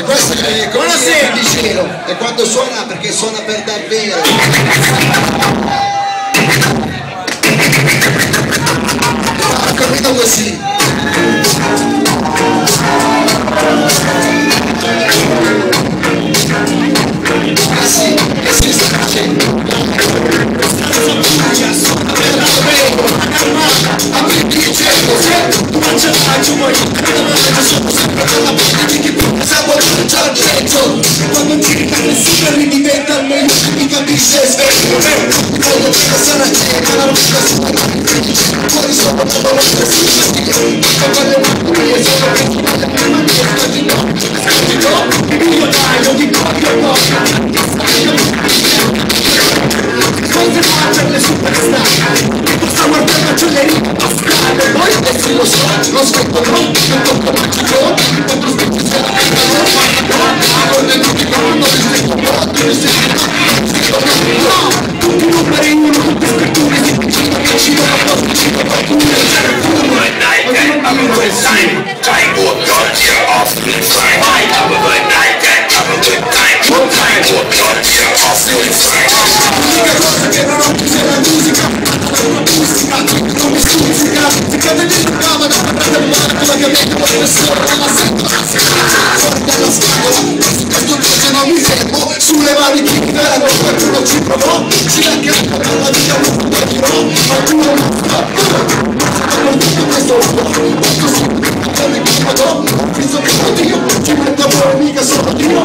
E questo è come Buonasera. di cielo. E quando suona perché suona per davvero. Ho capito così. Ah sì, che si sta facendo? A me dicevo, se tu faccia faccio poi Voglio che la sarà cieca, la time. Time will cut you off the time. Have a good night, have a good time. Time will cut you off the time. Sulle mani Solo que me mató, pienso que contigo, yo me enamoro, amiga, solo contigo.